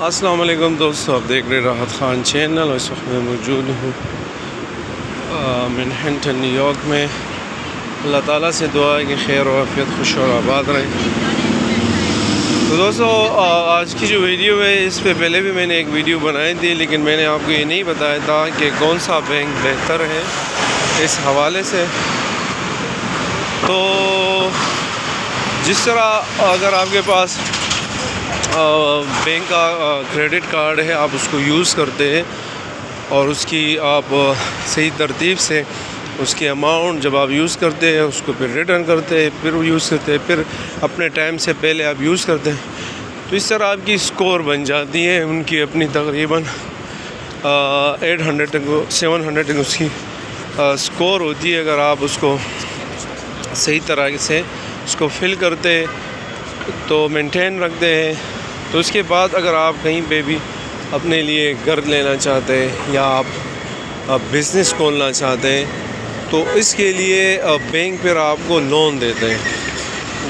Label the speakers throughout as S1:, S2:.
S1: अस्सलाम वालेकुम दोस्तों, आप देख रहे राहत ख़ान चैनल इस वक्त मैं मौजूद हूँ मैनहटन न्यूयॉर्क में। अल्लाह ताला से दुआ है कि खैर और आफियत, खुश और आबाद रहे। तो दोस्तों आज की जो वीडियो है, इस पर पहले भी मैंने एक वीडियो बनाई थी, लेकिन मैंने आपको ये नहीं बताया था कि कौन सा बैंक बेहतर है इस हवाले से। तो जिस तरह अगर आपके पास बैंक का क्रेडिट कार्ड है आप उसको यूज़ करते हैं और उसकी आप सही तरतीब से उसकी अमाउंट जब आप यूज़ करते हैं उसको फिर रिटर्न करते हैं फिर यूज़ करते हैं फिर अपने टाइम से पहले आप यूज़ करते हैं। तो इस तरह आपकी स्कोर बन जाती है उनकी अपनी तकरीबन एट हंड्रेड तक सेवन हंड्रेड तक उसकी आ, स्कोर होती है अगर आप उसको सही तरह से उसको फिल करते तो मेंटेन रखते हैं। तो उसके बाद अगर आप कहीं पे भी अपने लिए घर लेना चाहते हैं या आप, आप बिज़नेस खोलना चाहते हैं तो इसके लिए बैंक पर आपको लोन देते हैं।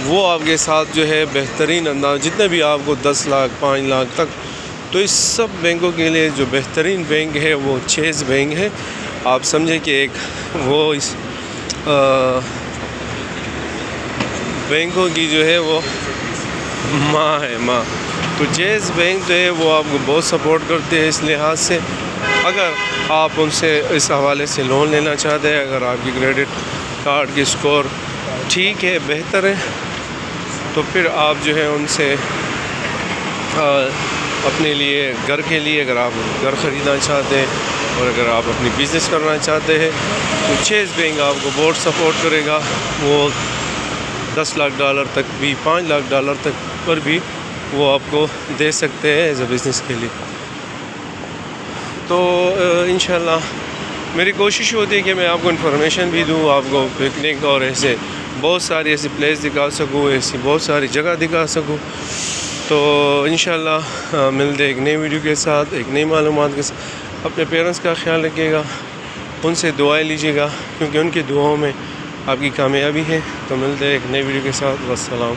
S1: वो आपके साथ जो है बेहतरीन अंदाज जितने भी आपको दस लाख पाँच लाख तक तो इस सब बैंकों के लिए जो बेहतरीन बैंक है वो चेज़ बैंक है। आप समझें कि एक वो इस बैंकों की जो है वो माँ है माँ। तो जेज़ बैंक जो है वो आपको बहुत सपोर्ट करते हैं इस लिहाज से। अगर आप उनसे इस हवाले से लोन लेना चाहते हैं अगर आपकी क्रेडिट कार्ड की स्कोर ठीक है बेहतर है तो फिर आप जो है उनसे आ, अपने लिए घर के लिए अगर आप घर ख़रीदना चाहते हैं और अगर आप अपनी बिज़नेस करना चाहते हैं तो चेज़ बैंक आपको बहुत सपोर्ट करेगा। वो दस लाख डॉलर तक भी पाँच लाख डॉलर तक पर भी वो आपको दे सकते हैं एज अ बिज़नेस के लिए। तो इन मेरी कोशिश होती है कि मैं आपको इन्फॉर्मेशन भी दूँ, आपको पिकनिक और ऐसे बहुत सारी ऐसी प्लेस दिखा सकूँ, ऐसी बहुत सारी जगह दिखा सकूँ। तो इन मिलते एक नई वीडियो के साथ, एक नई मालूम के साथ। अपने पेरेंट्स का ख्याल रखिएगा, उनसे दुआएँ लीजिएगा, क्योंकि उनकी दुआओं में आपकी कामयाबी है। तो मिलते एक नई वीडियो के साथ वसलाम